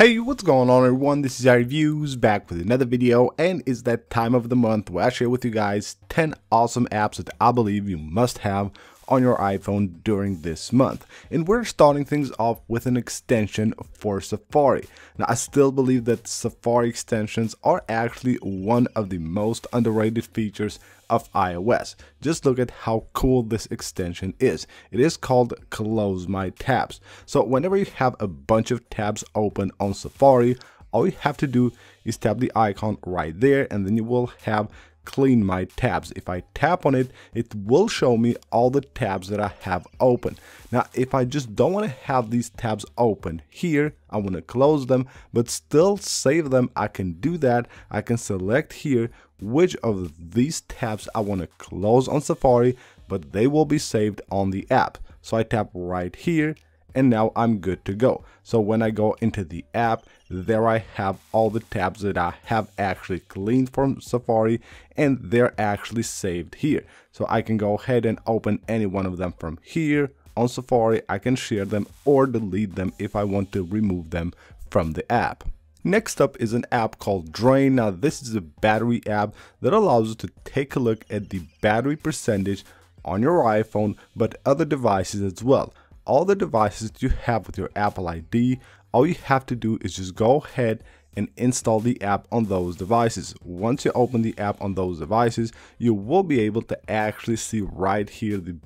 Hey, what's going on everyone? This is iReviews back with another video and it's that time of the month where I share with you guys 10 awesome apps that I believe you must have on your iPhone during this month. And we're starting things off with an extension for Safari. Now, I still believe that Safari extensions are actually one of the most underrated features of iOS. Just look at how cool this extension is. It is called Close My Tabs. So whenever you have a bunch of tabs open on Safari, all you have to do is tap the icon right there and then you will have clean my tabs. If I tap on it, it will show me all the tabs that I have open. Now, if I just don't want to have these tabs open here, I want to close them, but still save them, I can do that. I can select here which of these tabs I want to close on Safari, but they will be saved on the app. So I tap right here and now I'm good to go. So when I go into the app, there I have all the tabs that I have actually cleaned from Safari and they're actually saved here. So I can go ahead and open any one of them from here on Safari. I can share them or delete them if I want to remove them from the app. Next up is an app called Drainn. Now this is a battery app that allows you to take a look at the battery percentage on your iPhone but other devices as well all the devices you have with your Apple ID, all you have to do is just go ahead and install the app on those devices. Once you open the app on those devices, you will be able to actually see right here the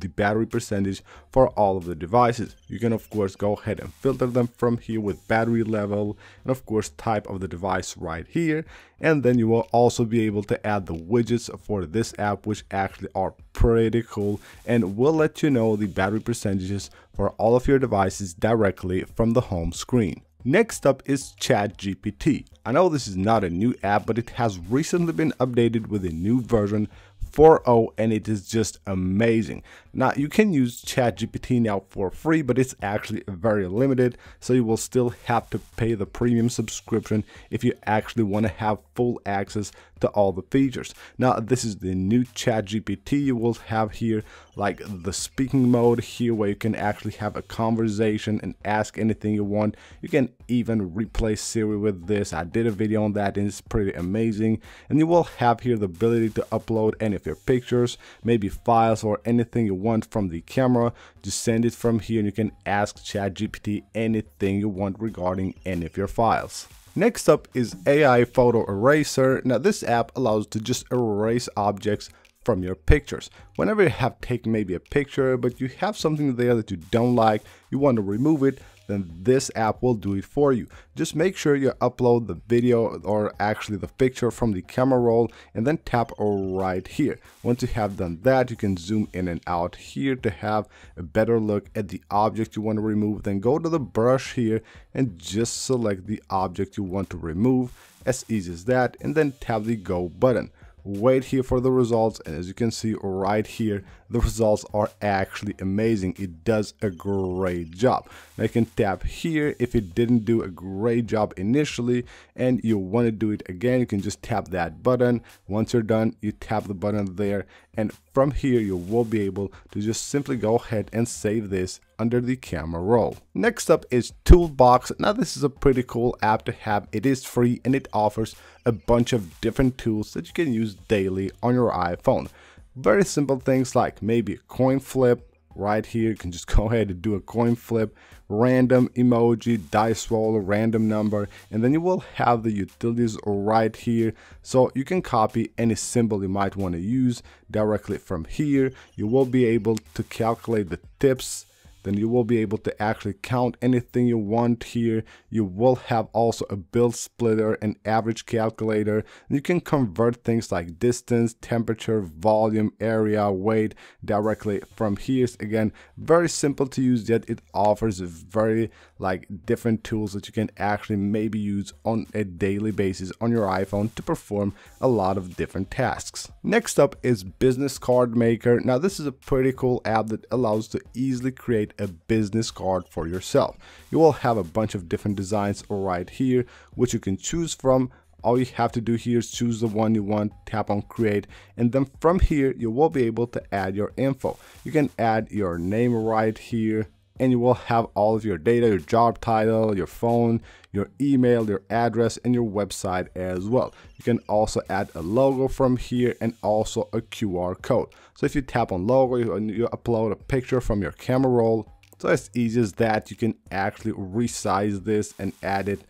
the battery percentage for all of the devices. You can of course go ahead and filter them from here with battery level and of course type of the device right here and then you will also be able to add the widgets for this app which actually are pretty cool and will let you know the battery percentages for all of your devices directly from the home screen. Next up is ChatGPT. I know this is not a new app, but it has recently been updated with a new version 4.0 and it is just amazing. Now you can use ChatGPT now for free, but it's actually very limited. So you will still have to pay the premium subscription if you actually want to have full access to all the features. Now this is the new ChatGPT you will have here, like the speaking mode here where you can actually have a conversation and ask anything you want. You can even replace Siri with this. I did a video on that and it's pretty amazing. And you will have here the ability to upload any of your pictures, maybe files or anything you want from the camera. Just send it from here and you can ask ChatGPT anything you want regarding any of your files. Next up is AI Photo Eraser. Now this app allows to just erase objects from your pictures. Whenever you have taken maybe a picture, but you have something there that you don't like, you want to remove it, then this app will do it for you. Just make sure you upload the video or actually the picture from the camera roll and then tap right here. Once you have done that, you can zoom in and out here to have a better look at the object you want to remove. Then go to the brush here and just select the object you want to remove as easy as that and then tap the go button wait here for the results and as you can see right here the results are actually amazing it does a great job now you can tap here if it didn't do a great job initially and you want to do it again you can just tap that button once you're done you tap the button there and from here you will be able to just simply go ahead and save this under the camera roll. Next up is Toolbox. Now this is a pretty cool app to have. It is free and it offers a bunch of different tools that you can use daily on your iPhone. Very simple things like maybe a coin flip, right here. You can just go ahead and do a coin flip random emoji dice roll random number and then you will have the utilities right here. So you can copy any symbol you might want to use directly from here. You will be able to calculate the tips then you will be able to actually count anything you want here. You will have also a build splitter and average calculator. You can convert things like distance, temperature, volume, area, weight directly from here. Again, very simple to use yet it offers a very like different tools that you can actually maybe use on a daily basis on your iPhone to perform a lot of different tasks. Next up is Business Card Maker. Now this is a pretty cool app that allows to easily create a business card for yourself. You will have a bunch of different designs right here, which you can choose from. All you have to do here is choose the one you want, tap on create, and then from here, you will be able to add your info. You can add your name right here, and you will have all of your data, your job title, your phone, your email, your address, and your website as well. You can also add a logo from here and also a QR code. So if you tap on logo you upload a picture from your camera roll, so as easy as that, you can actually resize this and add it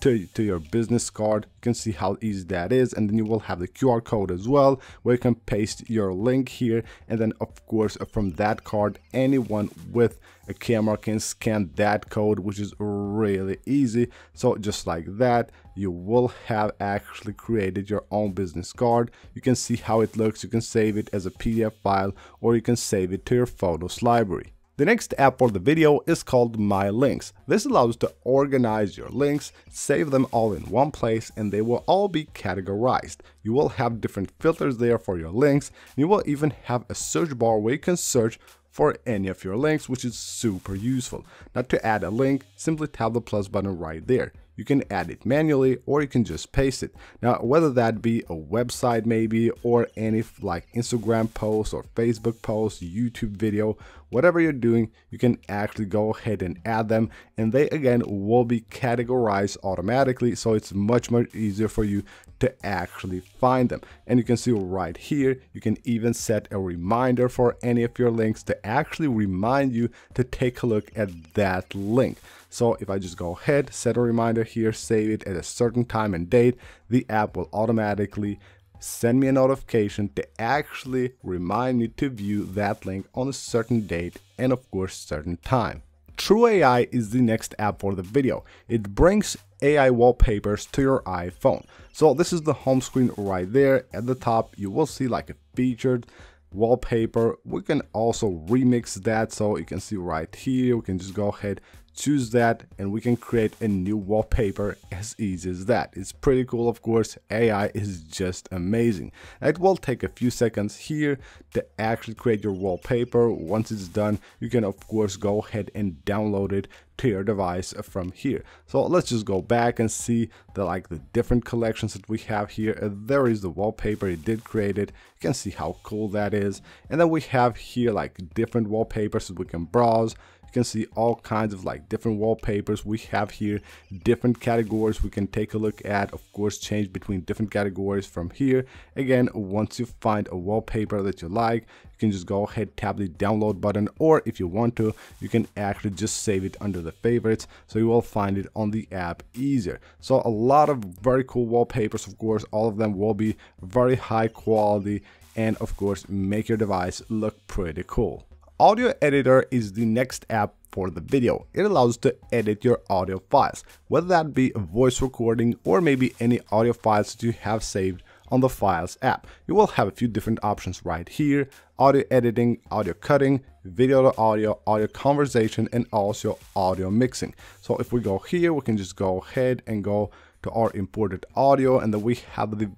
to, to your business card. You can see how easy that is. And then you will have the QR code as well, where you can paste your link here. And then of course, from that card, anyone with a camera can scan that code, which is really easy. So just like that, you will have actually created your own business card. You can see how it looks. You can save it as a PDF file, or you can save it to your photos library. The next app for the video is called My Links. This allows to organize your links, save them all in one place, and they will all be categorized. You will have different filters there for your links, and you will even have a search bar where you can search for any of your links, which is super useful. Now to add a link, simply tap the plus button right there. You can add it manually or you can just paste it. Now, whether that be a website maybe or any like Instagram post or Facebook post, YouTube video, whatever you're doing, you can actually go ahead and add them and they again will be categorized automatically. So it's much, much easier for you to actually find them. And you can see right here, you can even set a reminder for any of your links to actually remind you to take a look at that link. So if I just go ahead, set a reminder here, save it at a certain time and date, the app will automatically send me a notification to actually remind me to view that link on a certain date and of course certain time. True AI is the next app for the video. It brings AI wallpapers to your iPhone. So this is the home screen right there. At the top, you will see like a featured wallpaper. We can also remix that. So you can see right here, we can just go ahead, choose that and we can create a new wallpaper as easy as that. It's pretty cool of course, AI is just amazing. It will take a few seconds here to actually create your wallpaper. Once it's done, you can of course go ahead and download it to your device from here. So let's just go back and see the like the different collections that we have here. Uh, there is the wallpaper, it did create it. You can see how cool that is. And then we have here like different wallpapers that we can browse you can see all kinds of like different wallpapers. We have here different categories we can take a look at. Of course change between different categories from here. Again once you find a wallpaper that you like you can just go ahead tap the download button or if you want to you can actually just save it under the favorites so you will find it on the app easier. So a lot of very cool wallpapers of course all of them will be very high quality and of course make your device look pretty cool Audio Editor is the next app for the video. It allows to edit your audio files, whether that be a voice recording or maybe any audio files that you have saved on the Files app. You will have a few different options right here, audio editing, audio cutting, video to audio, audio conversation, and also audio mixing. So if we go here, we can just go ahead and go to our imported audio and then we have the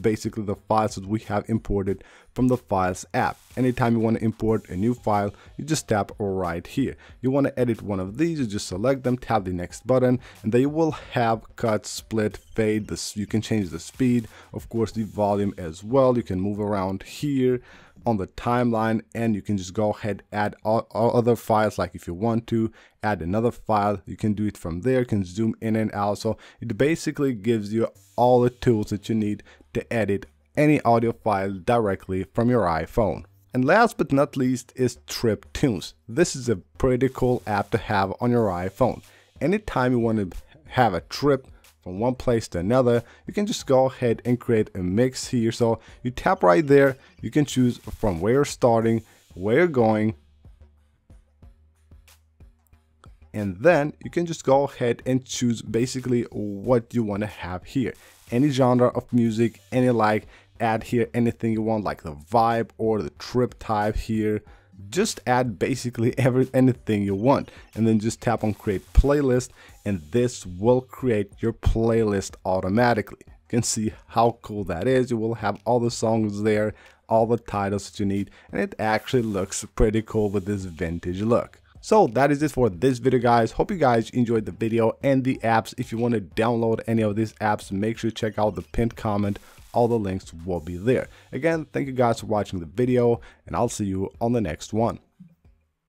basically the files that we have imported from the files app. Anytime you want to import a new file you just tap right here. You want to edit one of these you just select them tap the next button and they will have cut split fade this you can change the speed of course the volume as well. You can move around here on the timeline and you can just go ahead add all, all, other files like if you want to add another file you can do it from there you can zoom in and out so it basically gives you all the tools that you need to edit any audio file directly from your iPhone. And last but not least is Trip Tunes. This is a pretty cool app to have on your iPhone. Anytime you want to have a trip from one place to another, you can just go ahead and create a mix here. So you tap right there, you can choose from where you're starting, where you're going, and then you can just go ahead and choose basically what you want to have here. Any genre of music, any like, add here anything you want like the vibe or the trip type here just add basically every anything you want and then just tap on create playlist and this will create your playlist automatically. You can see how cool that is. You will have all the songs there all the titles that you need and it actually looks pretty cool with this vintage look. So that is it for this video guys. Hope you guys enjoyed the video and the apps. If you want to download any of these apps make sure to check out the pinned comment all the links will be there. Again, thank you guys for watching the video and I'll see you on the next one.